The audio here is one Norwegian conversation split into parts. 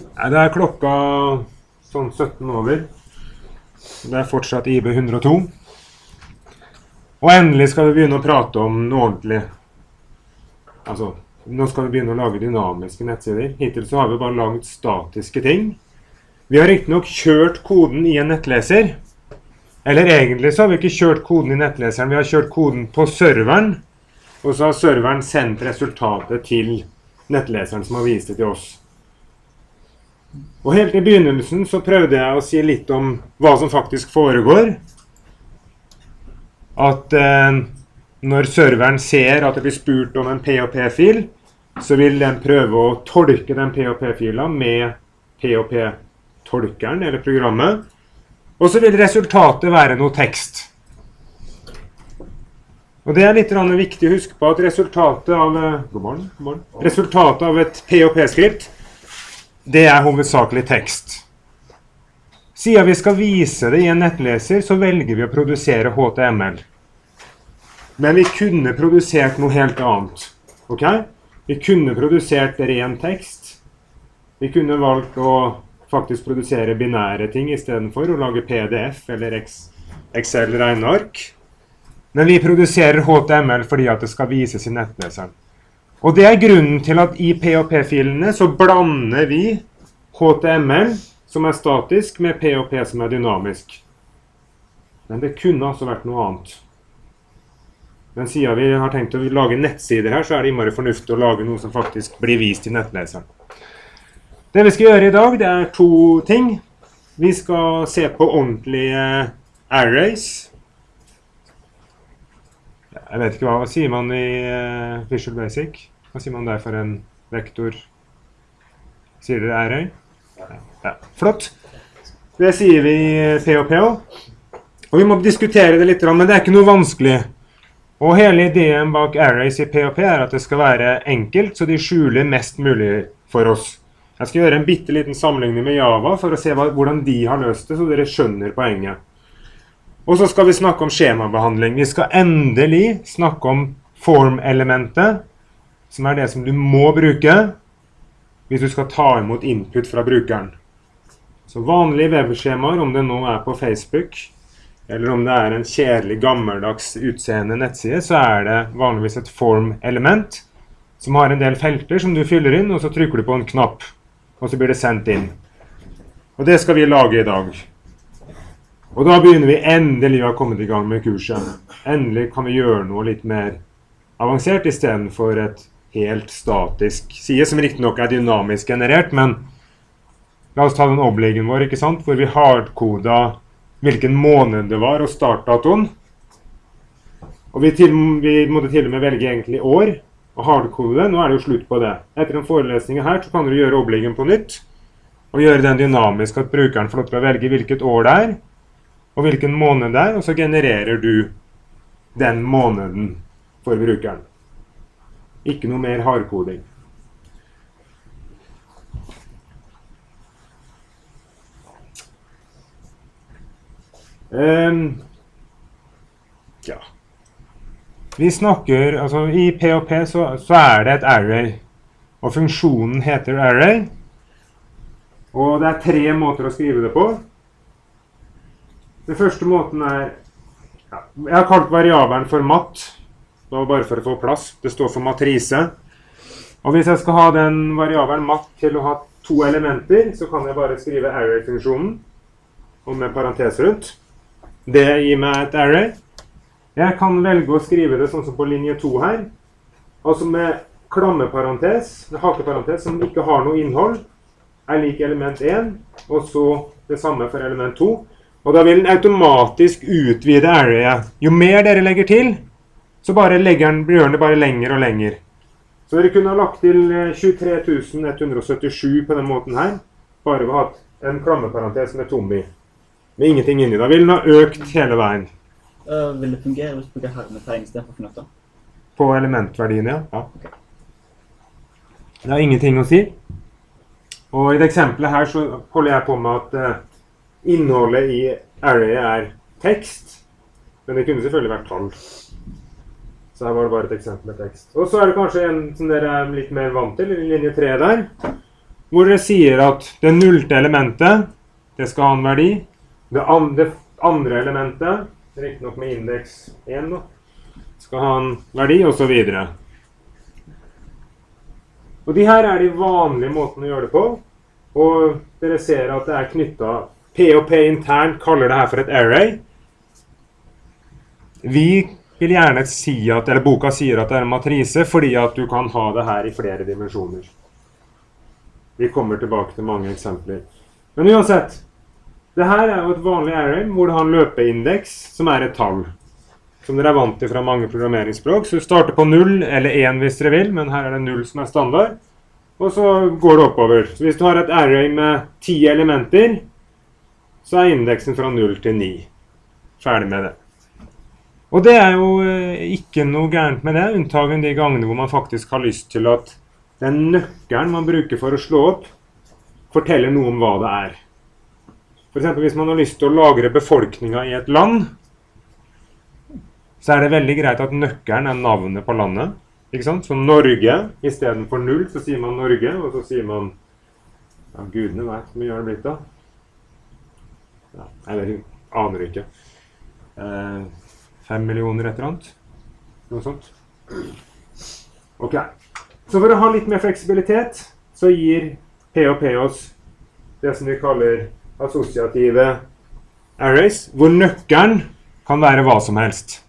Nei, Det er klokka sånn 17 over. Det er fortsatt IB 102. Og endelig skal vi begynne å prate om noe ordentlig. Altså, nå skal vi begynne å lage dynamiske nettsider. Hittil så har vi bare laget statiske ting. Vi har riktignok kjørt koden i en nettleser. Eller egentlig så har vi ikke kjørt koden i nettleseren, vi har kjørt koden på serveren. Og så har serveren sendt resultatet til nettleseren som har vist det til oss. Og helt i begynnelsen så prøvde jeg å si litt om hva som faktisk foregår. At eh, når serveren ser at det blir spurt om en PHP-fil, så vil den prøve å tolke den PHP-fila med PHP-tolkeren eller programmet. Og så vil resultatet være noe tekst. Og Det er litt viktig å huske på at resultatet av, eh, god morgen, god morgen. resultatet av et PHP-skript det er hovedsakelig tekst. Siden vi skal vise det i en nettleser, så velger vi å produsere HTML. Men vi kunne produsert noe helt annet. ok? Vi kunne produsert ren tekst. Vi kunne valgt å faktisk produsere binære ting istedenfor å lage PDF eller Excel-regneark. Men vi produserer HTML fordi at det skal vises i nettleseren. Og det er grunnen til at i PHP-filene så blander vi HTML, som er statisk, med PHP, som er dynamisk. Men det kunne altså vært noe annet. Men siden vi har tenkt å lage nettsider her, så er det innmari fornuftig å lage noe som faktisk blir vist i nettleseren. Det vi skal gjøre i dag, det er to ting. Vi skal se på ordentlige arrays. Jeg vet ikke hva, hva sier man i uh, Visual Basic? Hva sier man der for en vektor? Sier dere array? Ja, flott. Det sier vi i P òg. Og vi må diskutere det litt, men det er ikke noe vanskelig. Og hele ideen bak arrays i PHP er at det skal være enkelt, så de skjuler mest mulig for oss. Jeg skal gjøre en bitte liten sammenligning med Java for å se hva, hvordan de har løst det, så dere skjønner poenget. Og så skal vi snakke om skjemabehandling. Vi skal endelig snakke om form-elementet, som er det som du må bruke hvis du skal ta imot input fra brukeren. Så vanlige webskjemaer, om det nå er på Facebook, eller om det er en kjedelig, gammeldags utseende nettside, så er det vanligvis et form-element som har en del felter som du fyller inn, og så trykker du på en knapp. Og så blir det sendt inn. Og det skal vi lage i dag. Og da begynner vi endelig å ha kommet i gang med kurset. Endelig kan vi gjøre noe litt mer avansert istedenfor et helt statisk side, som riktignok er dynamisk generert, men la oss ta den obligen vår, ikke sant? hvor vi hardkoda hvilken måned det var, og startdatoen. Og vi, til, vi, måtte til og med velge egentlig år og hardkode det. Nå er det jo slutt på det. Etter en forelesning her så kan du gjøre obligen på nytt. Og gjøre den dynamisk at brukeren får lov til å velge hvilket år det er, og hvilken måned det er, og så genererer du den måneden for brukeren. Ikke noe mer hardkoding. Um, ja Vi snakker Altså, i PHP så, så, er det et array. Og funksjonen heter array. Og det er tre måter å skrive det på. Den første måten er ja, Jeg har kalt variabelen for matt. Det var bare for å få plass. Det står for matrise. Og hvis jeg skal ha den variabelen matt til å ha to elementer, så kan jeg bare skrive array-funksjonen og med parentes rundt. Det gir meg et array. Jeg kan velge å skrive det sånn som på linje 2 her. Altså med klammeparentes, hakeparentes, som ikke har noe innhold, er lik element 1, og så det samme for element 2. Og da vil den automatisk utvide area. Jo mer dere legger til, så bare legger den, blir det bare lenger og lenger. Så dere kunne ha lagt til 23.177 eh, på den måten her. Bare ved å ha en klammeparentes med tom i. Med ingenting inni. Da vil den ha økt hele veien. Uh, vil det fungere hvis du bruker hermetegn istedenfor knutter? På elementverdiene, ja. ja. Okay. Det har ingenting å si. Og i det eksempelet her så holder jeg på med at uh, innholdet i arrayet er tekst. Men det kunne selvfølgelig vært tall. Så her var det bare et eksempel med tekst. Og så er det kanskje en som dere er litt mer vant til, i linje 3 der. hvor dere sier at det nullte elementet det skal ha en verdi. Det andre, andre elementet, riktignok med indeks 1, da, skal ha en verdi, osv. Og de her er de vanlige måtene å gjøre det på. Og dere ser at det er knytta POP internt kaller det her for et array. Vi vil gjerne si at, eller Boka sier at det er en matrise fordi at du kan ha det her i flere dimensjoner. Vi kommer tilbake til mange eksempler. Men uansett, det her er jo et vanlig array hvor du har en løpeindeks som er et tall. Som dere er vant til fra mange programmeringsspråk. Så du starter på null eller én hvis dere vil, men her er det null som er standard. Og så går det oppover. Så hvis du har et array med ti elementer, så er indeksen fra 0 til 9. Ferdig med det. Og det er jo eh, ikke noe gærent med det, unntagen de gangene hvor man faktisk har lyst til at den nøkkelen man bruker for å slå opp, forteller noe om hva det er. F.eks. hvis man har lyst til å lagre befolkninga i et land, så er det veldig greit at nøkkelen er navnet på landet. Ikke sant? Så Norge istedenfor null, så sier man Norge, og så sier man Ja, gudene veit hvor mye har det blitt, da? Ja, eller aner ikke. Eh, fem millioner et eller annet? Noe sånt. Ok. Så for å ha litt mer fleksibilitet, så gir PHP oss det som vi kaller assosiative arrays, hvor nøkkelen kan være hva som helst.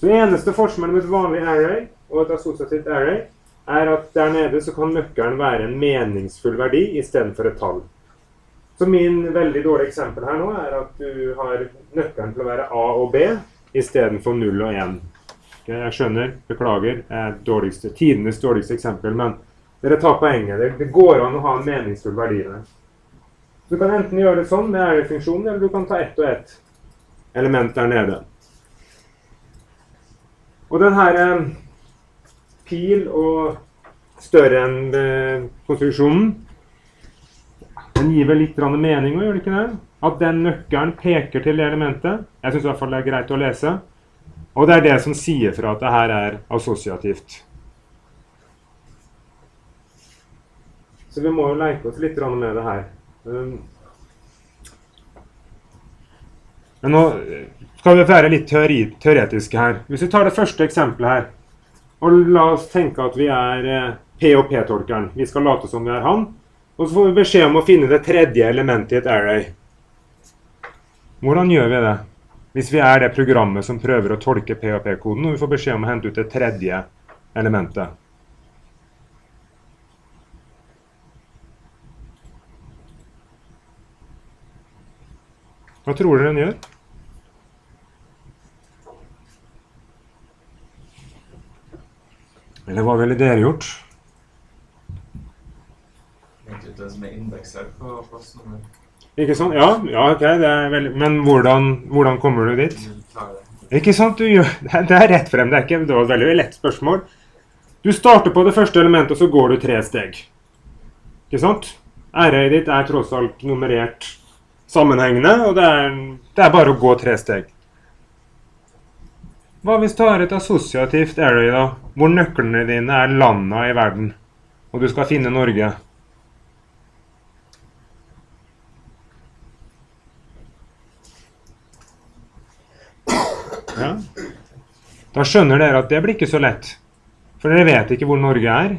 Så eneste forskjellen med et vanlig array og et assosiativt array er at der nede så kan nøkkelen være en meningsfull verdi istedenfor et tall. Så min veldig dårlige eksempel her nå er at du har nøkkelen til å være A og B istedenfor 0 og 1. Jeg skjønner, beklager, er dårligste, tidenes dårligste eksempel, men dere tar poenget. Det, går an å ha en meningsfull verdi der. Du kan enten gjøre det sånn med array-funksjonen, eller du kan ta ett og ett element der nede. Og den her eh, pil og større enn eh, konstruksjonen. Den gir vel litt mening òg, gjør det ikke det? At den nøkkelen peker til det elementet. Jeg syns i hvert fall det er greit å lese. Og det er det som sier fra at det her er assosiativt. Så vi må jo leke oss litt med det her. Um, men nå skal vi være litt teori, teoretiske her. Hvis vi tar det første eksempelet her og la oss tenke at vi er P og P-tolkeren. Vi skal late som vi er han. Og så får vi beskjed om å finne det tredje elementet i et array. Hvordan gjør vi det? Hvis vi er det programmet som prøver å tolke PHP-koden, og vi får beskjed om å hente ut det tredje elementet. Hva tror dere den gjør? Eller hva ville dere gjort? Ikke sant? Ja, ja ok. Veldig, men hvordan, hvordan, kommer du dit? Ikke sant? Du, det er rett frem. Det, er ikke, det var et veldig lett spørsmål. Du starter på det første elementet, og så går du tre steg. Ikke sant? RA-et ditt er tross alt nummerert sammenhengende, og det er, det er bare å gå tre steg. Hva hvis du har et assosiativt area, da, hvor nøklene dine er landa i verden, og du skal finne Norge? Ja. Da skjønner dere at det blir ikke så lett. For dere vet ikke hvor Norge er.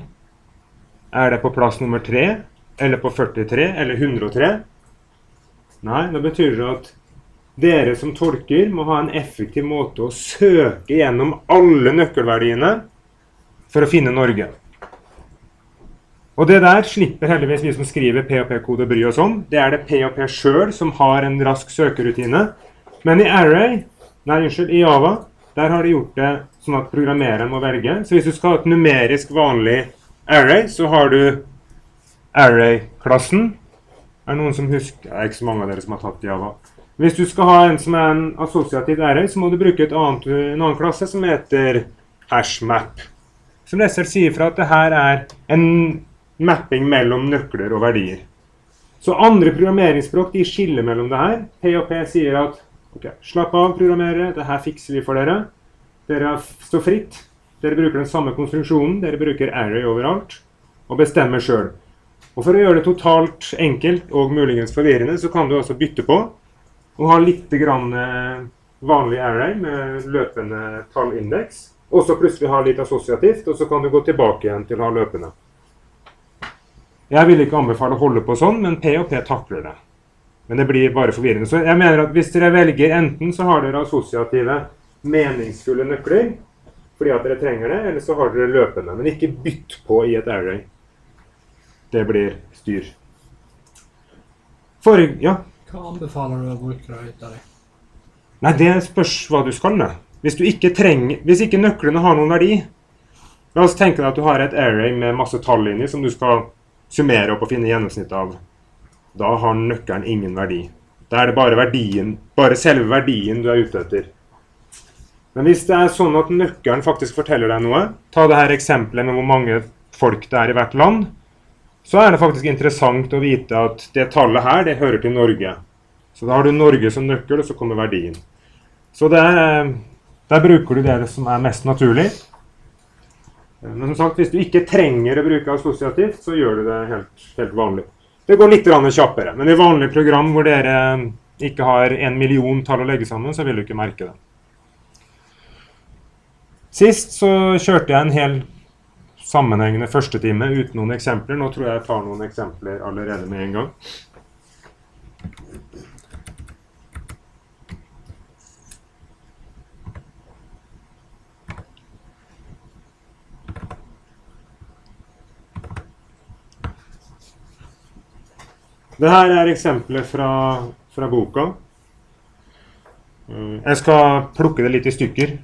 Er det på plass nummer 3, eller på 43, eller 103? Nei, da betyr det at dere som tolker må ha en effektiv måte å søke gjennom alle nøkkelverdiene for å finne Norge. Og det der slipper heldigvis vi som skriver PHP-kode bry oss om. Det er det PHP sjøl som har en rask søkerutine. Men i Array, nei unnskyld, i Java, der har de gjort det sånn at programmereren må velge. Så hvis du skal ha et numerisk vanlig Array, så har du Array-klassen. Er det noen som husker Det er ikke så mange av dere som har tatt Java. Hvis du skal ha en som er en assosiativ array, så må du bruke annet, en annen klasse som heter hashmap. Som leser sier fra at det her er en mapping mellom nøkler og verdier. Så andre programmeringsspråk de skiller mellom det her. PHP sier at ok, slapp av, programmerere, det her fikser vi for dere. Dere står fritt. Dere bruker den samme konstruksjonen. Dere bruker array overalt og bestemmer sjøl. Og For å gjøre det totalt enkelt og muligens forvirrende, så kan du også bytte på og ha litt grann eh, vanlig array med løpende tallindeks. Og så plutselig ha litt assosiativt, og så kan du gå tilbake igjen til å ha løpende. Jeg vil ikke anbefale å holde på sånn, men PHP takler det. Men det blir bare forvirrende. Så jeg mener at hvis dere velger enten så har dere assosiative, meningsfulle nøkler fordi at dere trenger det, eller så har dere løpende. Men ikke bytt på i et array. Det blir styr. For, ja, Hva anbefaler du å bruke av det? Nei, det spørs hva du skal med. Hvis, du ikke trenger, hvis ikke nøklene har noen verdi La oss tenke deg at du har et array med masse tall inni som du skal summere opp og finne gjennomsnittet av. Da har nøkkelen ingen verdi. Da er det bare verdien, bare selve verdien du er ute etter. Men hvis det er sånn at nøkkelen faktisk forteller deg noe, ta det her eksempelet med hvor mange folk det er i hvert land, så er det faktisk interessant å vite at det tallet her, det hører til Norge. Så da har du Norge som nøkkel, og så kommer verdien. Så er, der bruker du det som er mest naturlig. Men som sagt, hvis du ikke trenger å bruke assosiativt, så gjør du det helt, helt vanlig. Det går litt kjappere, men i vanlige program hvor dere ikke har en million tall å legge sammen, så vil du ikke merke det. Sist så kjørte jeg en hel sammenhengende førstetime uten noen eksempler. Nå tror jeg jeg tar noen eksempler allerede med en gang. Det her er eksempler fra, fra boka. Eh, Jeg skal plukke det litt i stykker,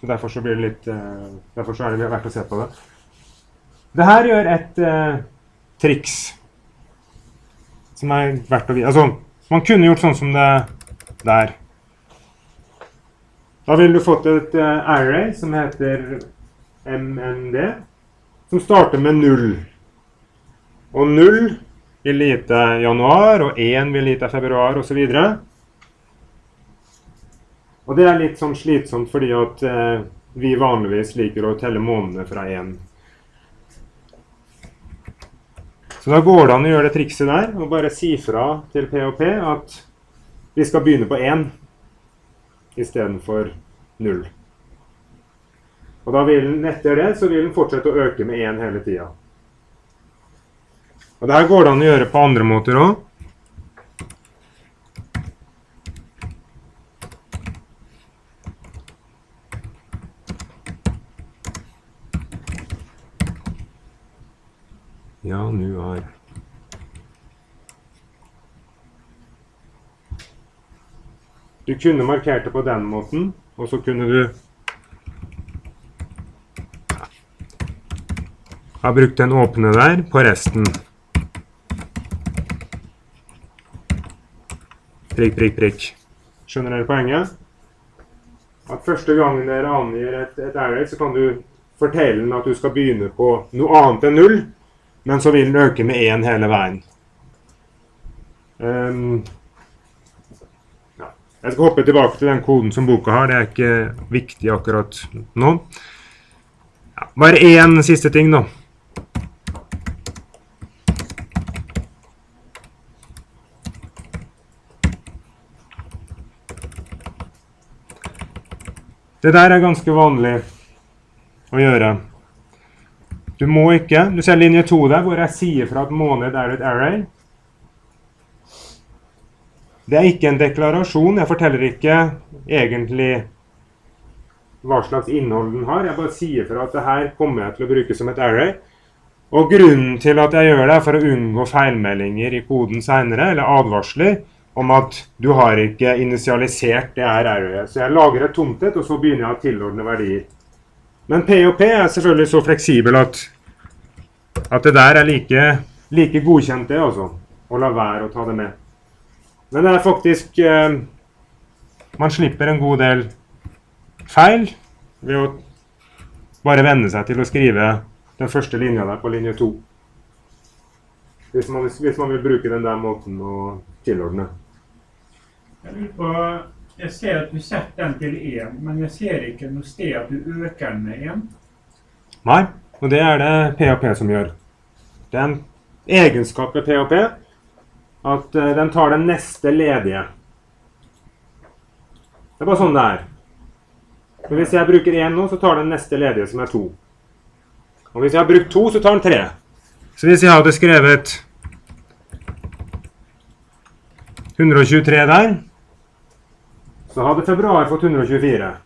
så derfor så blir det litt eh, Derfor så er det verdt å se på det. Det her gjør et eh, triks som er verdt å vite. Altså, man kunne gjort sånn som det der. Da ville du fått et eh, array som heter MND, som starter med null. Og null vil lite januar, og én vil lite februar, osv. Og det er litt sånn slitsomt fordi at eh, vi vanligvis liker å telle månedene fra én. Så da går det an å gjøre det trikset der og bare si fra til PHP at vi skal begynne på én istedenfor null. Og da vil den etter det så vil den fortsette å øke med én hele tida. Og det her går det an å gjøre på andre måter også. Ja, nå er... Du kunne markert det på den måten, og så kunne du ha brukt den åpne der på resten. Prikk, prikk, prikk. Skjønner dere poenget? At første gangen dere angir et, et array, så kan du fortelle den at du skal begynne på noe annet enn null, men så vil den øke med én hele veien. Um. Jeg skal hoppe tilbake til den koden som boka har. Det er ikke viktig akkurat nå. Ja, bare én siste ting, da. Det der er ganske vanlig å gjøre. Du må ikke Du ser linje 2 der, hvor jeg sier fra at måned er et array. Det er ikke en deklarasjon. Jeg forteller ikke egentlig hva slags innhold den har. Jeg bare sier fra at det her kommer jeg til å bruke som et array. Og grunnen til at jeg gjør det, er for å unngå feilmeldinger i koden seinere, eller advarsler om at du har ikke initialisert det her arrayet. Så jeg lager et tomtet, og så begynner jeg å tilordne verdier. Men POP er selvfølgelig så fleksibel at, at det der er like, like godkjent, det, altså. Å la være å ta det med. Men det er faktisk eh, Man slipper en god del feil ved å bare venne seg til å skrive den første linja der på linje to. Hvis man, hvis man vil bruke den der måten å tilordne. Jeg lurer på Jeg ser at du setter den til 1, men jeg ser ikke noe sted at du øker den med 1. Nei, og det er det PHP som gjør. Det er en egenskap ved PHP at eh, den tar den neste ledige. Det er bare sånn det er. Men hvis jeg bruker én nå, så tar den neste ledige, som er to. Og hvis jeg har brukt to, så tar den tre. Så hvis jeg hadde skrevet 123 der, så hadde februar fått 124.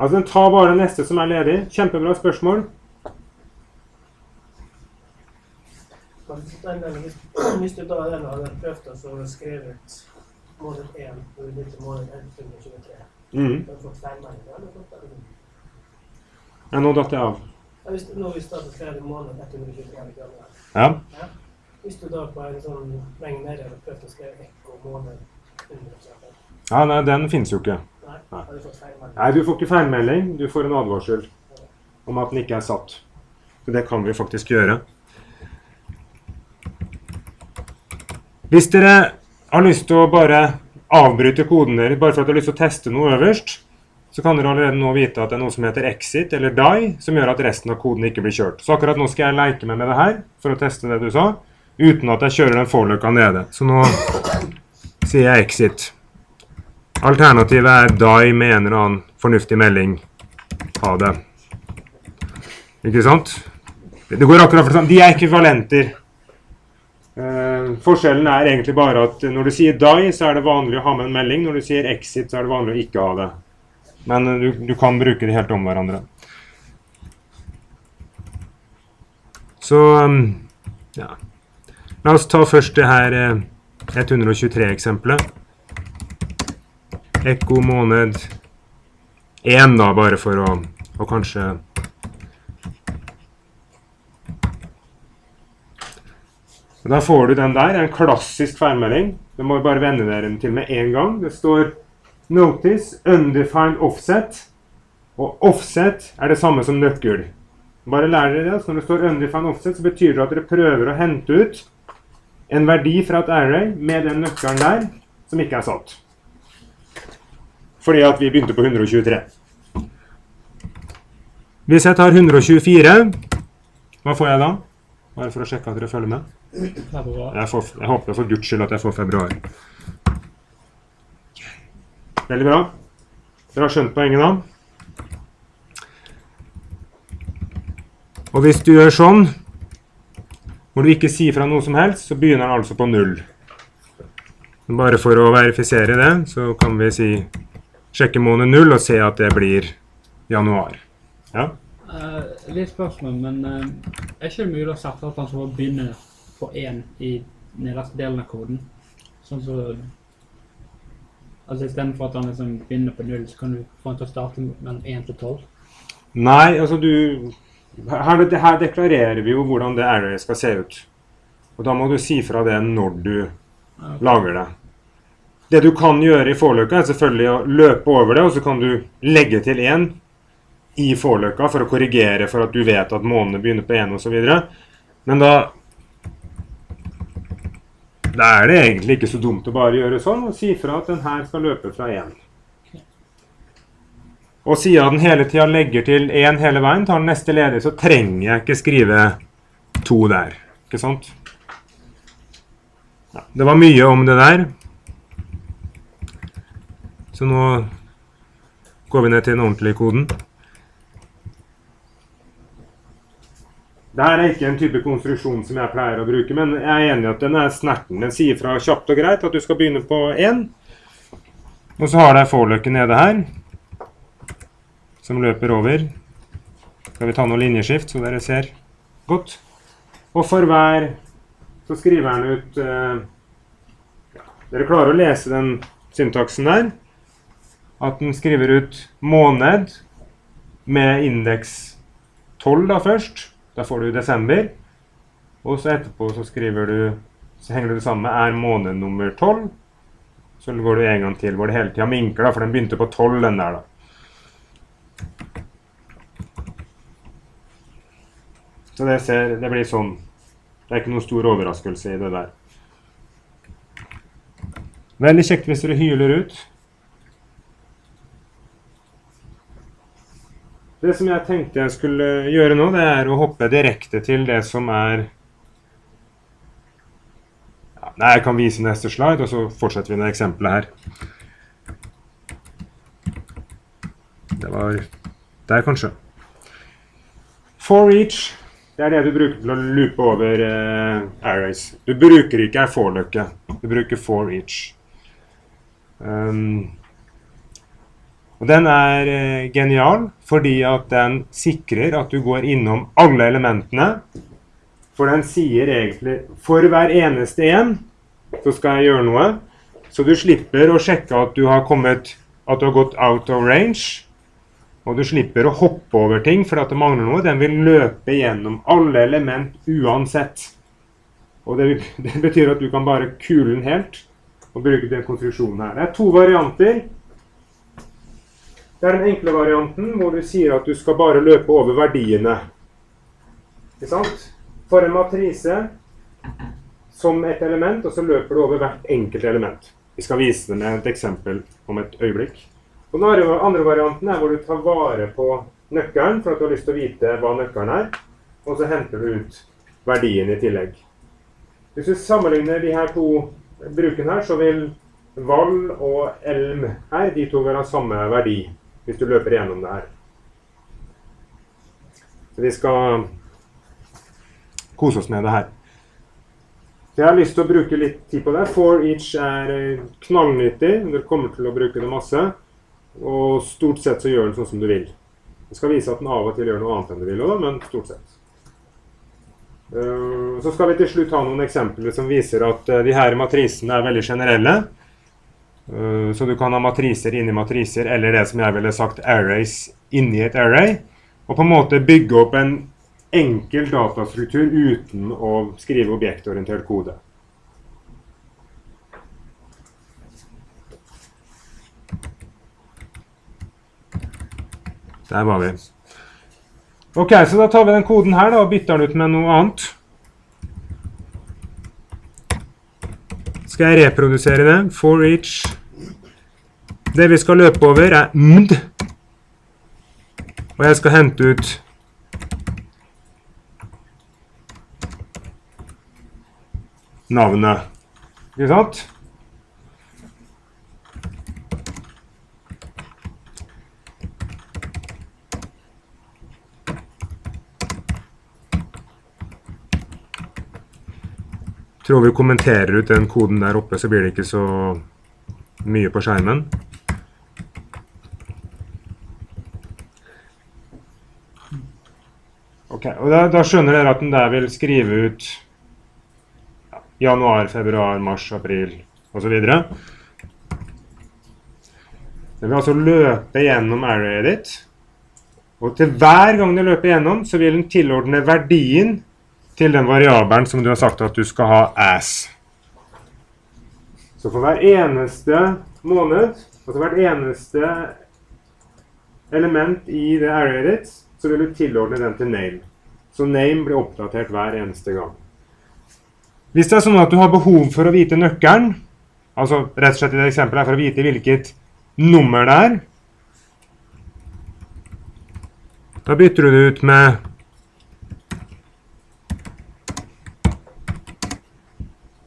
Altså den tar bare den neste som er ledig. Kjempebra spørsmål. Hvis, du da den hadde prøvd å skrive skrevet måned 1 og begynte måned 123, Mhm. da hadde du fått feilmelding. da hadde du. Ja, nå datt jeg av. Ja, hvis, nå hvis skrevet måned 123 eller hva Ja. Hvis du da på en sånn lengre nede hadde prøvd å skrive ekko måned 100 ja, nei, den finnes jo ikke. Nei, Nei. du. Får ikke feilmelding. Du får en advarsel om at den ikke er satt. Så det kan vi faktisk gjøre. Hvis dere har lyst til å bare avbryte koden deres bare for at dere har lyst til å teste noe øverst, så kan dere allerede nå vite at det er noe som heter exit eller die, som gjør at resten av koden ikke blir kjørt. Så akkurat nå skal jeg leke meg med det her for å teste det du sa, uten at jeg kjører den forløka nede. Så nå sier jeg exit. Alternativet er die med en eller annen fornuftig melding. Ha det. Ikke sant? Det går akkurat for. De er ekvivalenter. Eh, forskjellen er egentlig bare at når du sier die, så er det vanlig å ha med en melding. Når du sier exit, så er det vanlig å ikke ha det. Men eh, du, du kan bruke de helt om hverandre. Så um, ja. La oss ta først det her eh, 123-eksempelet. Ekko måned 1, da, bare for å, å kanskje Da får du den der, en klassisk feilmelding. Du må bare vende dere til med en gang. Det står 'Notice undefined offset'. Og offset er det samme som nøkkel. Bare lær dere det. Så når det står 'undefined offset', så betyr det at dere prøver å hente ut en verdi fra et array med den nøkkelen der som ikke er satt. Fordi at vi begynte på 123. Hvis jeg tar 124, hva får jeg da? Bare for å sjekke at dere følger med. Jeg, får, jeg håper for guds skyld at jeg får februar. Veldig bra. Dere har skjønt poenget da? Og hvis du gjør sånn, hvor du ikke sier fra noe som helst, så begynner den altså på null. Bare for å verifisere det, så kan vi si sjekke måned null og se at det blir januar. Ja? Uh, litt spørsmål, men uh, er ikke det mulig å sette at han skal begynne på én i nederste delen av koden? Sånn så Altså Istedenfor at han liksom begynner på null, så kan du få han til å starte mellom én til tolv? Nei, altså du her, her deklarerer vi jo hvordan det arrayet skal se ut. Og da må du si fra det når du okay. lager det. Det du kan gjøre i forløka, er selvfølgelig å løpe over det, og så kan du legge til én i forløka for å korrigere for at du vet at månedene begynner på én osv. Men da Da er det egentlig ikke så dumt å bare gjøre sånn og si fra at den her skal løpe fra én. Og siden den hele tida legger til én hele veien, tar den neste ledig, så trenger jeg ikke skrive to der. Ikke sant? Ja, det var mye om det der. Så nå går vi ned til den ordentlige koden. Dette er ikke en type konstruksjon som jeg pleier å bruke, men jeg er enig i at den er snerten. Den sier fra kjapt og greit at du skal begynne på 1. Og så har jeg forløket nede her, som løper over. Skal vi ta noen linjeskift, så dere ser godt. Og for hver så skriver den ut eh, Dere klarer å lese den syntaksen der. At den skriver ut måned med indeks 12 da først. Da får du desember. Og så etterpå så skriver du Så henger det sammen med er måned nummer 12. Så går du en gang til hvor det hele tida minker, da, for den begynte på 12, den der, da. Så det, ser, det blir sånn. Det er ikke noen stor overraskelse i det der. Veldig kjekt hvis dere hyler ut. Det som jeg tenkte jeg skulle gjøre nå, det er å hoppe direkte til det som er Nei, jeg kan vise neste slide, og så fortsetter vi med eksempelet her. Det var der, kanskje. For each, det er det du bruker til å loope over eh, arrays. Du bruker ikke ei for-løkke, du bruker for each. Um, og den er eh, genial fordi at den sikrer at du går innom alle elementene. For den sier egentlig for hver eneste en så skal jeg gjøre noe. Så du slipper å sjekke at du har kommet at du har gått out of range. Og du slipper å hoppe over ting fordi at det mangler noe. Den vil løpe gjennom alle element uansett. Og det, det betyr at du kan bare kule den helt og bruke den konstruksjonen her. Det er to varianter. Det er den enkle varianten hvor du sier at du skal bare løpe over verdiene. Ikke sant? For en matrise som et element, og så løper du over hvert enkelt element. Vi skal vise det med et eksempel om et øyeblikk. Og den andre varianten er hvor du tar vare på nøkkelen for at du har lyst til å vite hva nøkkelen er, og så henter du ut verdien i tillegg. Hvis du sammenligner de her to brukene her, så vil Val og Elm her, de to vil ha samme verdi hvis du løper gjennom det her. Så vi skal kose oss med det her. Så jeg har lyst til å bruke litt tid på det. For each er eh, knallnyttig. Dere kommer til å bruke det masse. Og stort sett så gjør den sånn som du vil. Jeg skal vise at den av og til gjør noe annet enn du vil, men stort sett. Eh, Så skal vi til slutt ha noen eksempler som viser at eh, de her matrisene er veldig generelle. Eh, Så du kan ha matriser inni matriser, eller det som jeg ville sagt arrays inni et array. Og på en måte bygge opp en enkel datastruktur uten å skrive objektorientert kode. Der var vi. Ok, så da tar vi den koden her og bytter den ut med noe annet. Skal jeg reprodusere det? For each. Det vi skal løpe over er md. Og jeg skal hente ut navnet. Ikke sant? tror vi kommenterer ut den koden der oppe, så blir det ikke så mye på skjermen. Ok, og da, da skjønner dere at den der vil skrive ut ja, januar, februar, mars, april osv. Den vil altså løpe gjennom arrayet ditt. Og til hver gang den løper gjennom, så vil den tilordne verdien til den variabelen som du har sagt at du skal ha as. Så for hver eneste måned, altså hvert eneste element i det arrayet ditt, så vil du tilordne den til name. Så name blir oppdatert hver eneste gang. Hvis det er sånn at du har behov for å vite nøkkelen, altså rett og slett i det eksempelet for å vite hvilket nummer det er, da bytter du det ut med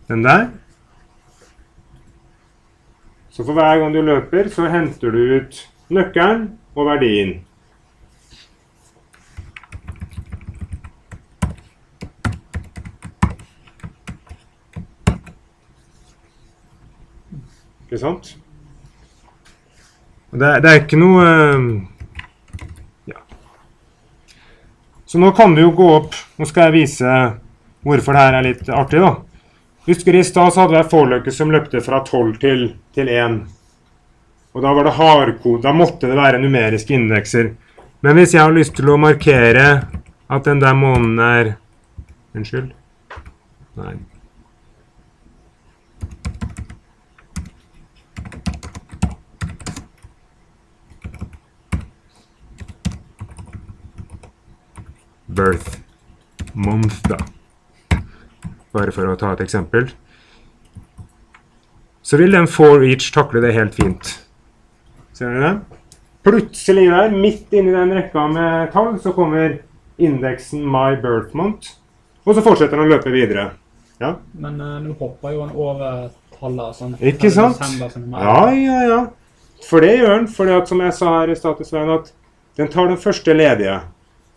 den der. Så for hver gang du løper, så henter du ut nøkkelen og verdien. Ikke sant? Det, det er ikke noe eh, Ja. Så nå kan du jo gå opp Nå skal jeg vise hvorfor det her er litt artig, da. Husker I stad hadde jeg forløkke som løpte fra 12 til, til 1. Og da var det hardkode. Da måtte det være numeriske indekser. Men hvis jeg har lyst til å markere at den der måneden er Unnskyld. Nei. Birth month, da. Bare for å ta et eksempel. Så vil den for each takle det helt fint. Ser dere det? Plutselig der, midt inni den rekka med tall, så kommer indeksen my birth month. Og så fortsetter den å løpe videre. Ja. Men uh, nå hopper jo den over tallet. Sånn, Ikke sant? Nummer Ja, ja, ja. For det gjør den. For som jeg sa her i statusveien, at den tar den første ledige.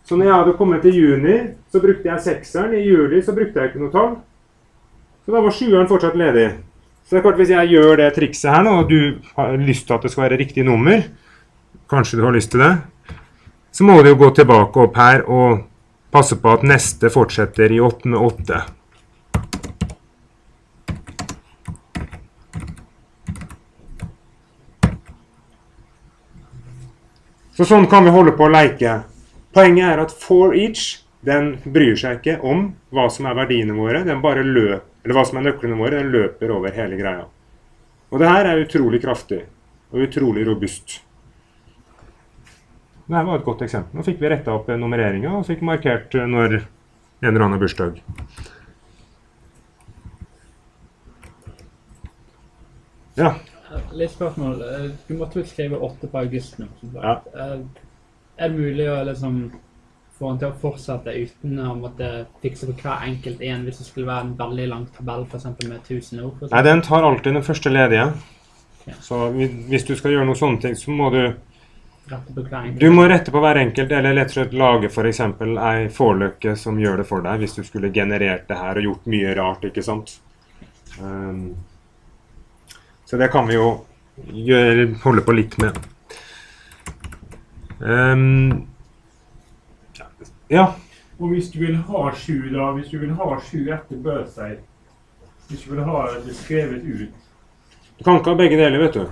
Så når jeg hadde kommet til juni, så brukte jeg sekseren. I juli så brukte jeg ikke noe tall. Så da var sjueren fortsatt ledig. Så det er klart, hvis jeg gjør det trikset her nå, og du har lyst til at det skal være riktig nummer, kanskje du har lyst til det, så må du jo gå tilbake opp her og passe på at neste fortsetter i 8 med 8. Så sånn kan vi holde på å leke. Poenget er at for each den bryr seg ikke om hva som er verdiene våre. Den bare løp, eller hva som er nøklene våre. Den løper over hele greia. Og det her er utrolig kraftig og utrolig robust. Det var et godt eksempel. Nå fikk vi retta opp nummereringa og fikk markert eh, når en eller annen bursdag. Ja. Litt spørsmål. Eh, Du måtte vel skrive 8 på august nå. Ja. Eh, Er det mulig å liksom få han til å fortsette uten å måtte fikse på hver enkelt en hvis det skulle være en veldig lang tabell f.eks. med 1000 ord? for Nei, den tar alltid den første ledige. Ja. Så hvis du skal gjøre noe sånne ting, så må du. Du må rette på hver enkelt, eller rett og slett lage f.eks. ei forløkke som gjør det for deg, hvis du skulle generert det her og gjort mye rart, ikke sant. Um, så det kan vi jo gjøre, holde på litt med. Um, ja. Og hvis du vil ha sju, da, hvis du vil ha sju etter birthday Hvis du vil ha det skrevet ut Du kan ikke ha begge deler, vet du.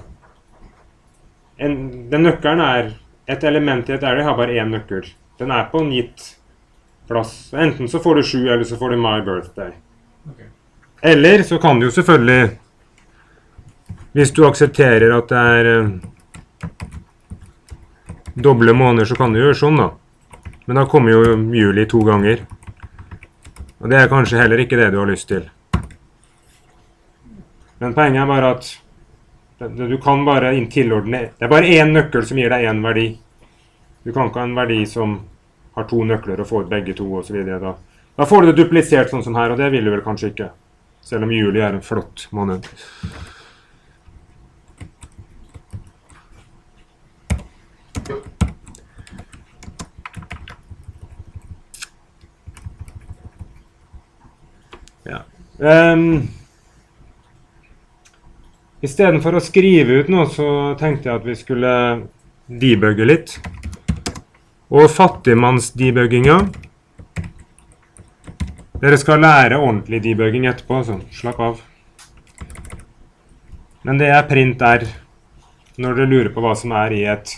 En, den nøkkelen er Et element i et array har bare én nøkkel. Den er på en gitt plass. Enten så får du sju, eller så får du my birthday. Okay. Eller så kan du jo selvfølgelig Hvis du aksepterer at det er eh, doble måneder, så kan du gjøre sånn, da. Men da kommer jo juli to ganger. Og det er kanskje heller ikke det du har lyst til. Men poenget er bare at du kan bare tilordne Det er bare én nøkkel som gir deg én verdi. Du kan ikke ha en verdi som har to nøkler og får begge to osv. Da. da får du det duplisert sånn som her, og det vil du vel kanskje ikke. Selv om juli er en flott måned. Ja. Um, Istedenfor å skrive ut noe, så tenkte jeg at vi skulle debugge litt. Og fattigmannsdebugginga Dere skal lære ordentlig debugging etterpå, så slapp av. Men det er print R når dere lurer på hva som er i et,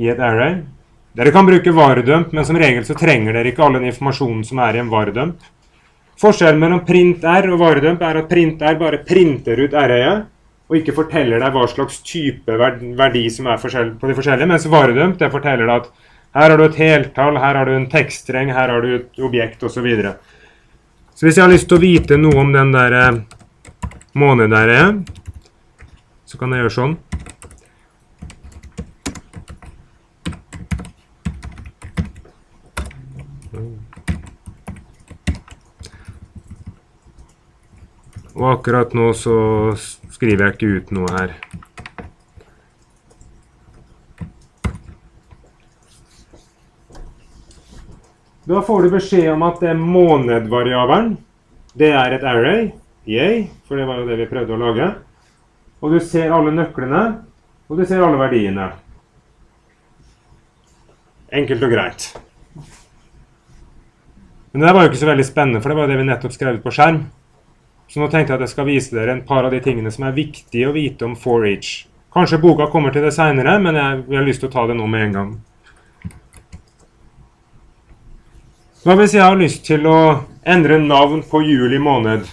i et array. Dere kan bruke vardump, men som regel så trenger dere ikke all den informasjonen som er i en vardump. Forskjellen mellom print R og varedump er at print R bare printer ut arrayet, og ikke forteller deg hva slags type verdi som er på de forskjellige, mens varedump det forteller deg at her har du et heltall, her har du en tekststreng, her har du et objekt osv. Så, videre. så hvis jeg har lyst til å vite noe om den der eh, månedarrayet, så kan jeg gjøre sånn. Og akkurat nå så skriver jeg ikke ut noe her. Da får du beskjed om at det er månedvariabelen. Det er et array. Yay, for det var jo det vi prøvde å lage. Og du ser alle nøklene, og du ser alle verdiene. Enkelt og greit. Men det var jo ikke så veldig spennende, for det var jo det vi nettopp skrev ut på skjerm. Så nå tenkte jeg at jeg skal vise dere en par av de tingene som er viktige å vite om 4H. Kanskje boka kommer til det seinere, men jeg, jeg har lyst til å ta det nå med en gang. Hva hvis jeg har lyst til å endre navn på juli måned?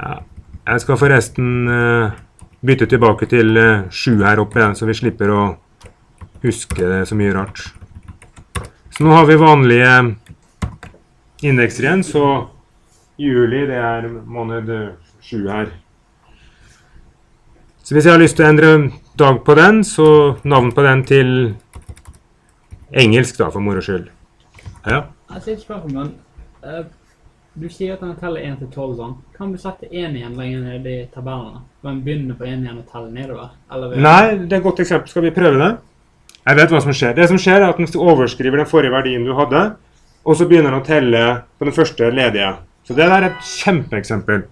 Jeg skal forresten eh, bytte tilbake til eh, sju her oppe, igjen, så vi slipper å huske det så mye rart. Så nå har vi vanlige indekser igjen, så juli det er måned sju her. Så hvis jeg har lyst til å endre dag på den, så navn på den til engelsk da, for moro skyld. Ja. Jeg sier spørsmål, eh, du sier at den teller 1 til 12 sånn. Kan du sette 1 igjen lenger ned i tabellene? Hvem begynner begynne på 1 igjen og telle nedover? Eller Nei, det er et godt eksempel. Skal vi prøve det? Jeg vet hva som skjer. Det som skjer er at den overskriver den forrige verdien du hadde, og så begynner den å telle på den første ledige. Så det der er et kjempeeksempel.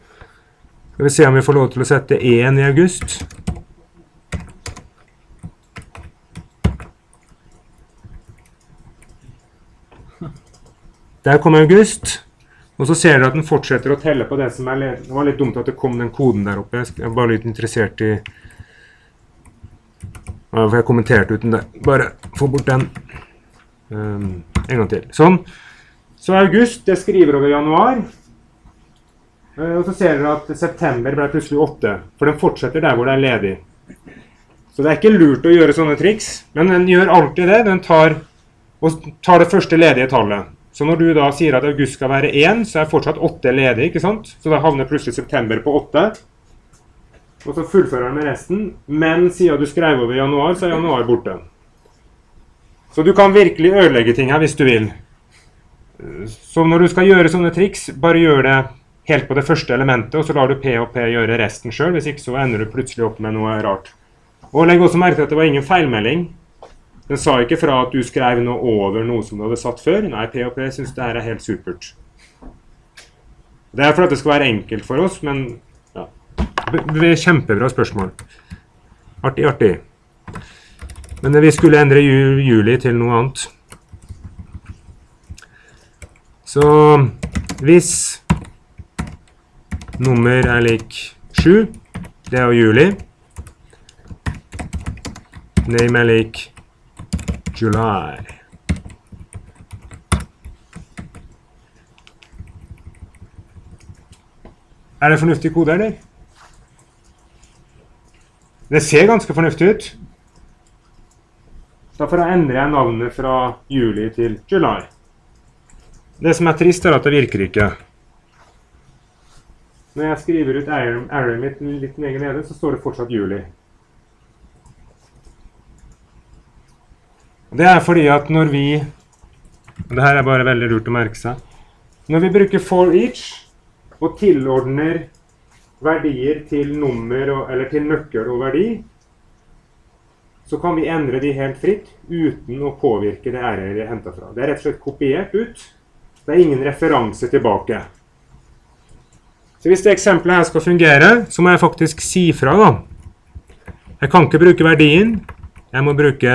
Skal vi se om vi får lov til å sette 1 i august. Der kom august. Og så ser dere at den fortsetter å telle på det som er ledig. Det var litt dumt at det kom den koden der oppe. Jeg er bare litt interessert i jeg kommenterte uten det. Bare få bort den. Um, en gang til. Sånn. Så august, det skriver over januar. Eh, og så ser dere at september ble plutselig 8. For den fortsetter der hvor det er ledig. Så det er ikke lurt å gjøre sånne triks. Men den gjør alltid det. Den tar, tar det første ledige tallet. Så når du da sier at august skal være 1, så er fortsatt 8 ledig. ikke sant? Så da havner plutselig september på 8. Og så fullfører den med resten. Men siden du skrev over januar, så er januar borte. Så du kan virkelig ødelegge ting her hvis du vil. Så når du skal gjøre sånne triks, bare gjør det helt på det første elementet, og så lar du P og P gjøre resten sjøl. Hvis ikke så ender du plutselig opp med noe rart. Og legg også merke til at det var ingen feilmelding. Den sa ikke fra at du skrev noe over noe som du hadde satt før. Nei, P og P syns det her er helt supert. Det er for at det skal være enkelt for oss, men ja. Kjempebra spørsmål. Artig, artig. Men vi skulle endre juli til noe annet. Så hvis nummer er lik 7, det er jo juli. Name er lik July. Er det fornuftig kode, eller? Det ser ganske fornuftig ut. Derfor endrer jeg navnet fra juli til July. Det som er trist, er at det virker ikke. Når jeg skriver ut erroren mitt litt lenger nede, så står det fortsatt juli. Det er fordi at når vi og Det her er bare veldig lurt å merke seg. Når vi bruker for each og tilordner verdier til nummer og, eller til nøkkel og verdi, så kan vi endre de helt fritt uten å påvirke det RR vi henta fra. Det er rett og slett kopiert ut. Det er ingen referanse tilbake. Så hvis det eksempelet her skal fungere, så må jeg faktisk si fra, da. Jeg kan ikke bruke verdien. Jeg må bruke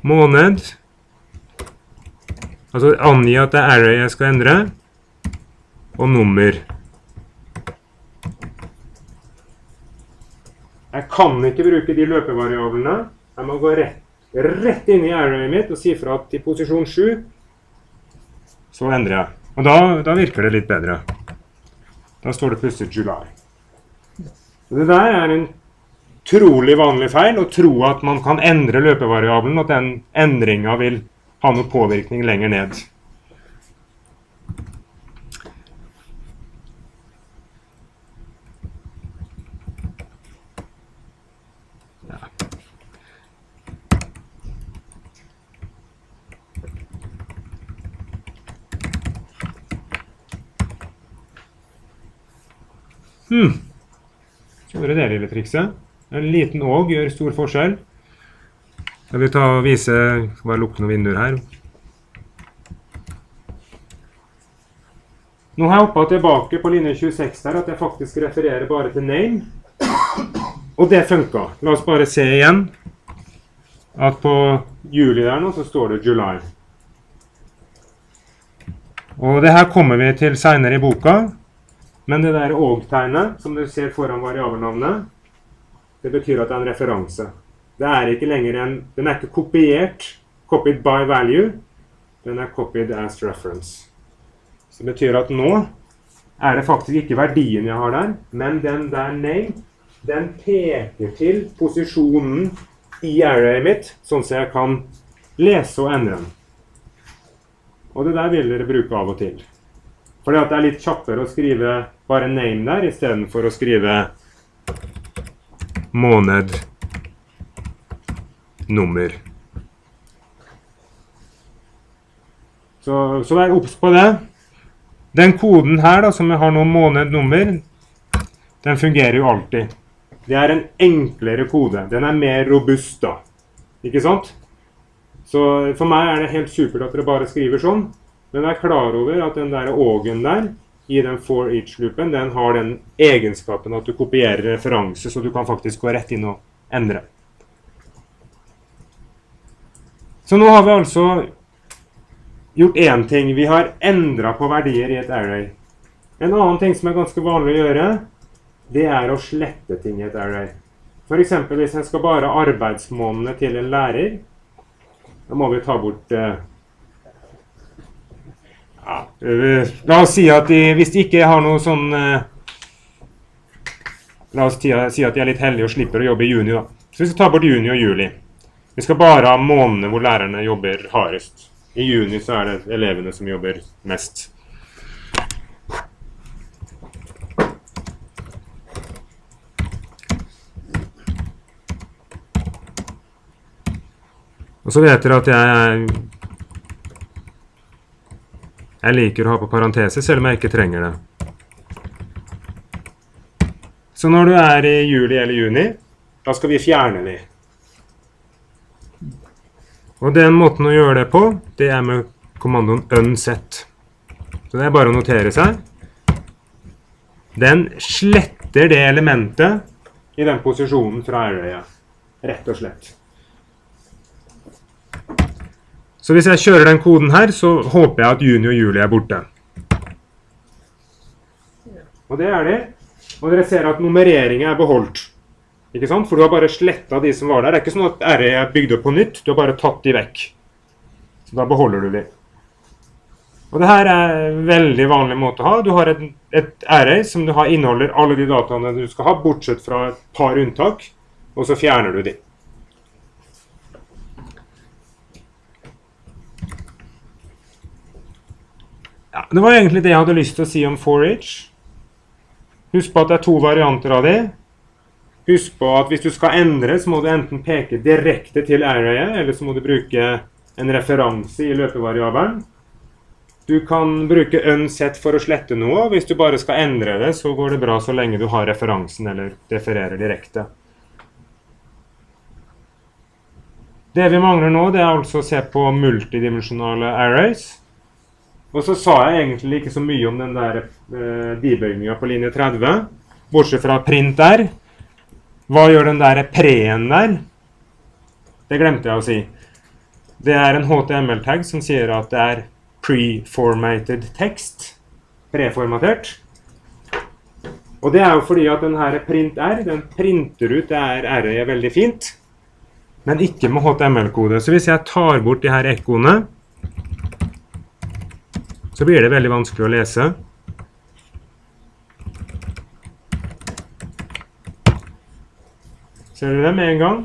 måned. Altså angi at det er array jeg skal endre. Og nummer. Jeg kan ikke bruke de løpevariablene. Jeg må gå rett, rett inn i arrayet mitt og si fra i posisjon 7 så endrer jeg. Og da, da virker det litt bedre. Da står det plutselig July. Så det der er en trolig vanlig feil å tro at man kan endre løpevariabelen, at den endringa vil ha noe påvirkning lenger ned. Hmm. Kjenner du det lille trikset? En liten åg gjør stor forskjell. Jeg vil ta og vise Skal bare lukke noen vinduer her. Nå har jeg hoppa tilbake på linje 26 her, at jeg faktisk refererer bare til name. Og det funka. La oss bare se igjen at på juli der nå så står det July. Og det her kommer vi til seinere i boka. Men det der og-tegnet som du ser foran variabelnavnet, det betyr at det er en referanse. Det er ikke lenger en Den er ikke kopiert, copied by value. Den er copied as reference. Så det betyr at nå er det faktisk ikke verdien jeg har der, men den der name, den peker til posisjonen i arrayet mitt, sånn at jeg kan lese og endre den. Og det der vil dere bruke av og til. Fordi at det er litt kjappere å skrive bare name der, istedenfor å skrive måned, nummer. Så, så vær obs på det. Den koden her, da, som jeg har nå måned, nummer, den fungerer jo alltid. Det er en enklere kode. Den er mer robust, da. Ikke sant? Så for meg er det helt supert at dere bare skriver sånn. Men vær klar over at den der ågen der, i den for each-loopen, den har den egenskapen at du kopierer referanse, så du kan faktisk gå rett inn og endre. Så nå har vi altså gjort én ting. Vi har endra på verdier i et array. En annen ting som er ganske vanlig å gjøre, det er å slette ting i et array. F.eks. hvis jeg skal bare arbeidsmånedene til en lærer, da må vi ta bort eh, ja, eh, La oss si at de, hvis de ikke har noe sånn eh, La oss si, at de er litt heldige og slipper å jobbe i juni, da. Så vi skal ta bort juni og juli. Vi skal bare ha månedene hvor lærerne jobber hardest. I juni så er det elevene som jobber mest. Og så vet dere at jeg Jeg liker å ha på parentese, selv om jeg ikke trenger det. Så når du er i juli eller juni, da skal vi fjerne de. Og den måten å gjøre det på, det er med kommandoen unset. Så det er bare å notere seg. Den sletter det elementet i den posisjonen fra arrayet. Rett og slett. Så hvis jeg kjører den koden her, så håper jeg at juni og juli er borte. Og det er de. Og dere ser at nummereringen er beholdt. Ikke sant? For du har bare sletta de som var der. Det er ikke sånn at RE er bygd opp på nytt. Du har bare tatt de vekk. Så da beholder du de. Og det her er en veldig vanlig måte å ha. Du har et, et RE som du har inneholder alle de dataene du skal ha, bortsett fra et par unntak. Og så fjerner du de. Ja, det var egentlig det jeg hadde lyst til å si om 4H. Husk på at det er to varianter av de. Husk på at hvis du skal endre, så må du enten peke direkte til arrayet, eller så må du bruke en referanse i løpevariabelen. Du kan bruke unset for å slette noe. Hvis du bare skal endre det, så går det bra så lenge du har referansen eller refererer direkte. Det vi mangler nå, det er altså å se på multidimensjonale arrays. Og så sa jeg egentlig ikke så mye om den der eh, debøyninga på linje 30, bortsett fra print der. Hva gjør den der pre-en der? Det glemte jeg å si. Det er en HTML-tag som sier at det er pre-formated text. Preformatert. Og det er jo fordi at den her print R, den printer ut det er R-et veldig fint, men ikke med HTML-kode. Så hvis jeg tar bort de her ekkoene, så blir det veldig vanskelig å lese. Ser du det med en gang?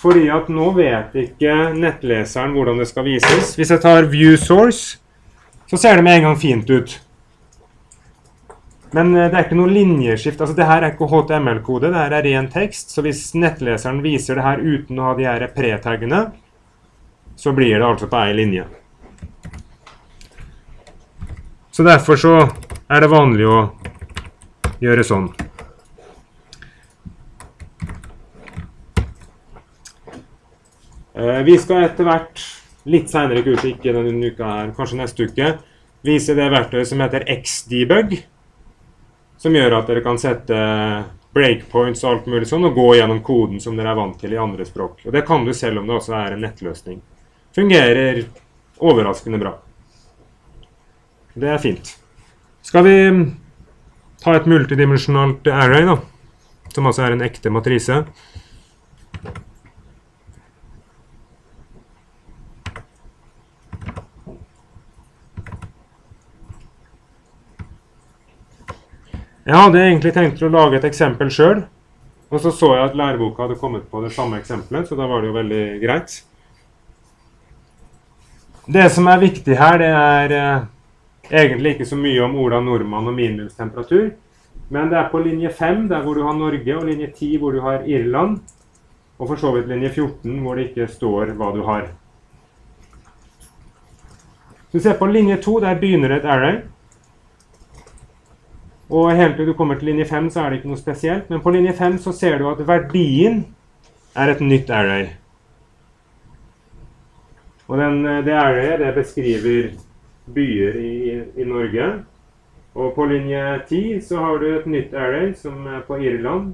Fordi at nå vet ikke nettleseren hvordan det skal vises. Hvis jeg tar view source, så ser det med en gang fint ut. Men eh, det er ikke noe linjeskift. Altså, det her er ikke HTML-kode, det her er ren tekst. Så hvis nettleseren viser det her uten å ha de her pre-taggene, så blir det altså på ei linje. Så derfor så er det vanlig å gjøre sånn. Eh, vi skal etter hvert, litt senere i kurset, ikke denne uka her, kanskje neste uke, vise det verktøyet som heter XDebug, som gjør at dere kan sette breakpoints og alt mulig sånn, og gå gjennom koden som dere er vant til i andre språk. Og det kan du selv om det også er en nettløsning. Fungerer overraskende bra. Det er fint. Skal vi ta et multidimensjonalt array, da, som altså er en ekte matrise. Jeg hadde egentlig tenkt å lage et eksempel sjøl. Og så så jeg at læreboka hadde kommet på det samme eksempelet, så da var det jo veldig greit. Det som er viktig her, det er eh, egentlig ikke så mye om Ola Nordmann og minimumstemperatur. Men det er på linje 5, der hvor du har Norge, og linje 10 hvor du har Irland. Og for så vidt linje 14 hvor det ikke står hva du har. Så du ser på linje 2, der begynner et array. Og helt til du kommer til linje 5, så er det ikke noe spesielt. Men på linje 5 så ser du at verdien er et nytt array. Og den, eh, det arrayet det beskriver byer i, i Norge. Og på linje 10 så har du et nytt array som er på Irland,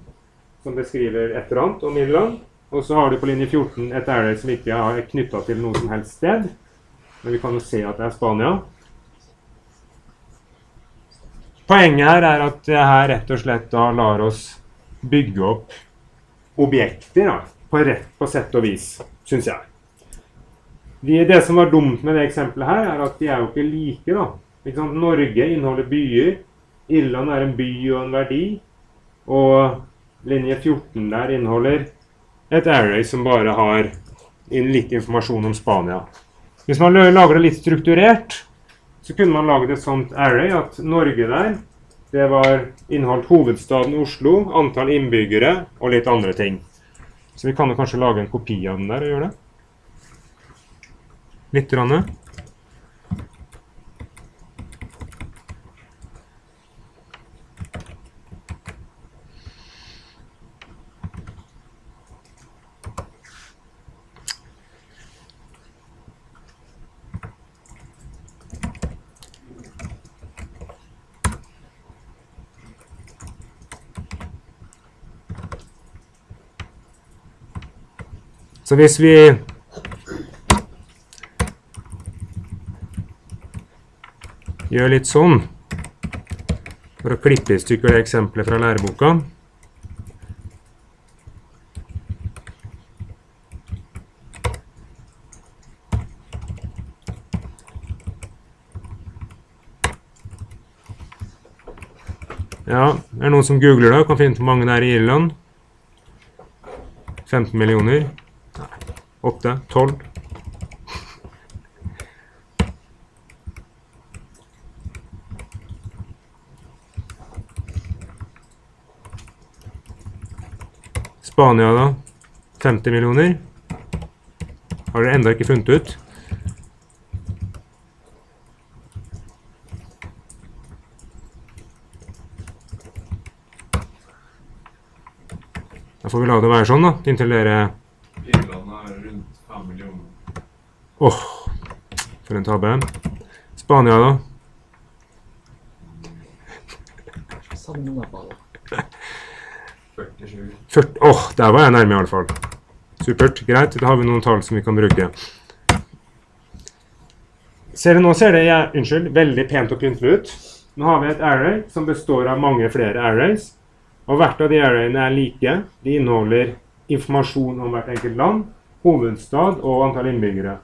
som beskriver et eller annet om Irland. Og så har du på linje 14 et array som ikke er knytta til noe som helst sted. Men vi kan jo se at det er Spania. Poenget her er at det her rett og slett da lar oss bygge opp objekter da, på, rett, på sett og vis, syns jeg. De, det som var dumt med det eksempelet her, er at de er jo ikke like. da. Ikke sant? Norge inneholder byer. Irland er en by og en verdi. Og linje 14 der inneholder et array som bare har litt informasjon om Spania. Hvis man lager det litt strukturert, så kunne man laget et sånt array at Norge der, det var inneholdt hovedstaden Oslo, antall innbyggere og litt andre ting. Så vi kan jo kanskje lage en kopi av den der og gjøre det. Litt. Rann. Så hvis vi gjør litt sånn, for å klippe i stykker det eksempelet fra læreboka Ja, det er noen som googler da, kan finne ut hvor mange det er i Irland? 15 millioner? 8, 12. Spania, da? 50 millioner? Har dere enda ikke funnet ut? Da får vi la det være sånn, da, inntil dere Irland er rundt 5 millioner. Åh, for en tabbe. Spania, da? 47. 40, åh, der var jeg nærme i alle fall. Supert, greit. Da har vi noen tall som vi kan bruke. Ser du, nå ser det ja, unnskyld, veldig pent og pyntelig ut. Nå har vi et array som består av mange flere arrays. Og hvert av de arrayene er like. De inneholder informasjon om hvert enkelt land, hovedstad og antall innbyggere.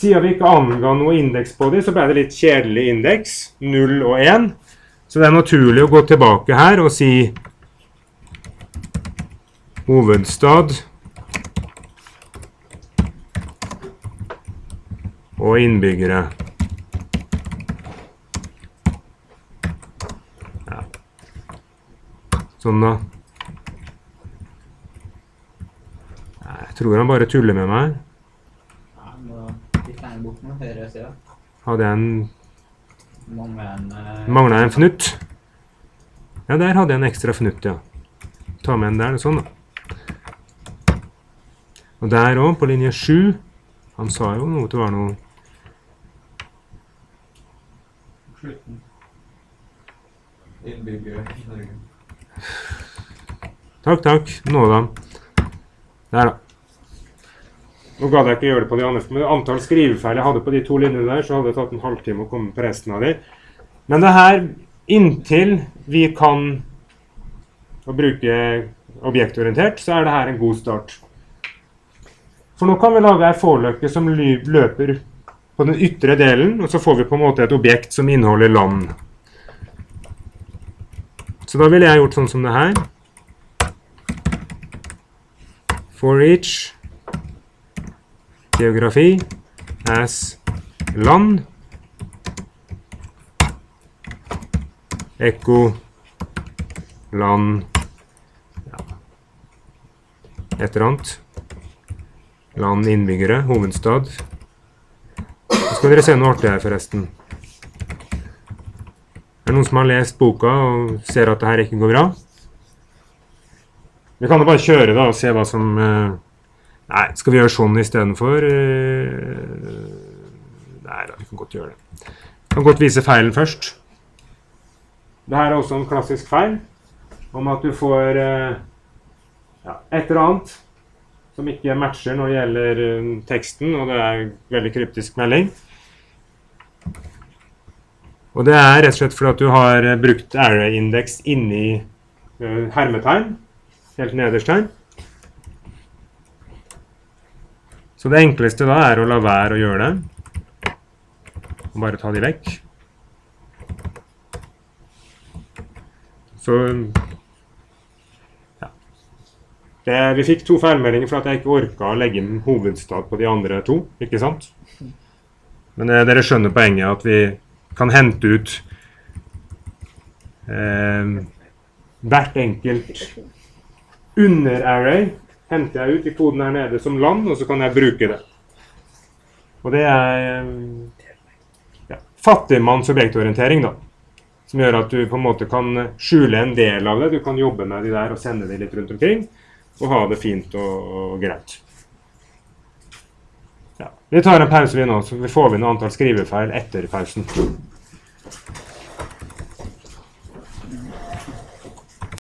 Siden vi ikke anga noe indeks på dem, så ble det litt kjedelig indeks. 0 og 1. Så det er naturlig å gå tilbake her og si hovedstad og innbyggere. Ja. Sånn, da. Jeg tror han bare tuller med meg. Ja, nå gikk jeg bort med høyre siden. Hadde jeg en Manglet eh, en fnutt? Ja, der hadde jeg en ekstra fnutt, ja. Ta med en der, sånn, da. Og der òg, på linje sju. Han sa jo noe til å være noe Slutten. Innbyggere i Norge. Takk, takk. Nå, da. Der, da. Nå ga jeg ikke gjøre det på de andre, men antall skrivefeil jeg hadde på de to linjene der, så hadde det tatt en halvtime å komme på resten av de. Men det her, inntil vi kan å bruke objektorientert, så er det her en god start. For nå kan vi lage ei forløkke som løper på den ytre delen, og så får vi på en måte et objekt som inneholder land. Så da ville jeg gjort sånn som det her. For each geografi as land. Ekko land ja. Et eller annet. Land, innbyggere, hovedstad. Så skal dere se noe artig her, forresten. Er det noen som har lest boka og ser at det her ikke går bra? Vi kan jo bare kjøre da og se hva som eh, Nei, skal vi gjøre sånn istedenfor? Uh, nei da, vi kan godt gjøre det. Vi kan godt vise feilen først. Det her er også en klassisk feil om at du får eh, ja, et eller annet som ikke matcher når det gjelder eh, teksten, og det er en veldig kryptisk melding. Og det er rett og slett fordi at du har eh, brukt array-indeks inni eh, hermetegn, helt nederst her. Så det enkleste da er å la være å gjøre det, og bare ta de vekk. Så. Det, vi fikk to feilmeldinger for at jeg ikke orka å legge inn hovedstad på de andre to. ikke sant? Men eh, dere skjønner poenget at vi kan hente ut eh, hvert enkelt under-array. henter jeg ut i koden her nede som land, og så kan jeg bruke det. Og det er ja, fattigmanns-objektorientering, da. Som gjør at du på en måte kan skjule en del av det. Du kan jobbe med de der og sende de litt rundt omkring og ha det fint og, og greit. Ja. Vi tar en pause, vi nå, så får vi noe antall skrivefeil etter pausen.